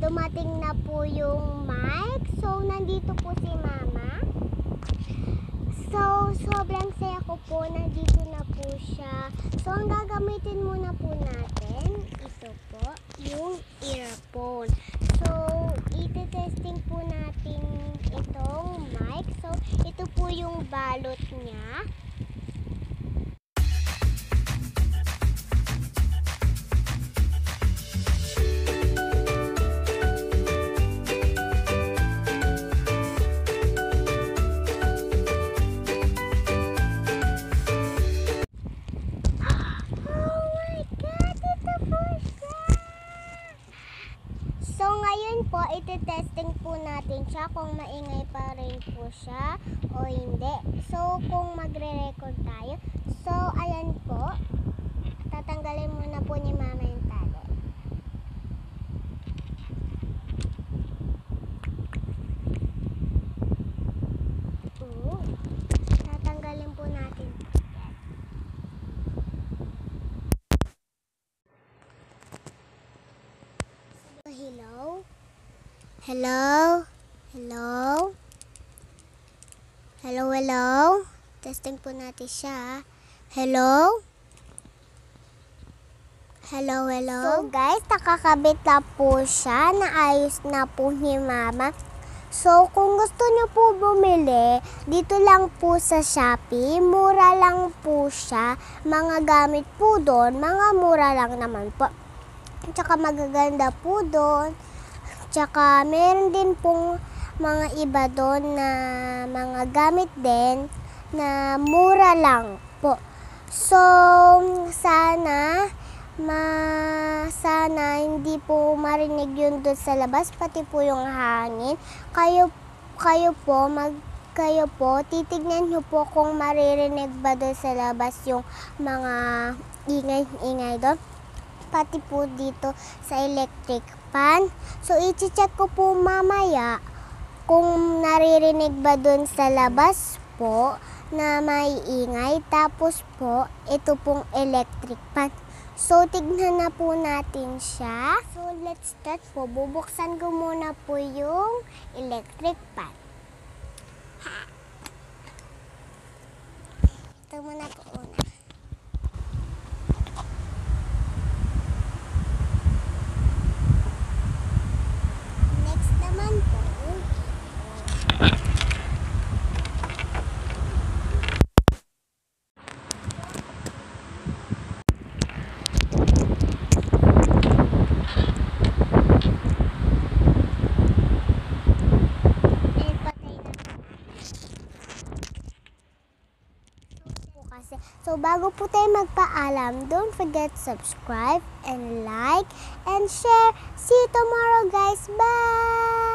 testing na po yung mic. So, nandito po si Mama. So, sobrang saya ko po. Nandito na po siya. So, ang gagamitin muna po natin, ito po, yung earphone. So, iti-testing po natin itong mic. So, ito po yung balot niya. Po, iti-testing po natin siya kung maingay pa rin po siya o hindi. So, kung magre-record tayo. So, ayan po. Tatanggalin muna po ni Mama yung tali. Oo. Tatanggalin po natin. Hello? Hello? Hello? Hello, hello? Testing po natin siya. Hello? Hello, hello? So guys, nakakabit na po siya. Naayos na po ni Mama. So, kung gusto niyo po bumili, dito lang po sa Shopee. Mura lang po siya. Mga gamit po doon, mga mura lang naman po. Tsaka magaganda po doon. Tsaka meron din pong mga iba doon na mga gamit din na mura lang po. So, sana ma sana hindi po marinig yun doon sa labas pati po yung hangin. Kayo kayo po mag kayo po titignan niyo po kung maririnig ba doon sa labas yung mga ingay-ingay doon pati po dito sa electric fan. So, i-check ko po mamaya kung naririnig ba dun sa labas po na may ingay. Tapos po, ito pong electric fan. So, tignan na po natin siya. So, let's start po. Bubuksan ko muna po yung electric fan. Ha. Ito muna po una. Next naman po, eh, patay na. So, bago po tayo magpaalam, don't forget subscribe and like and share. See you tomorrow, guys. Bye!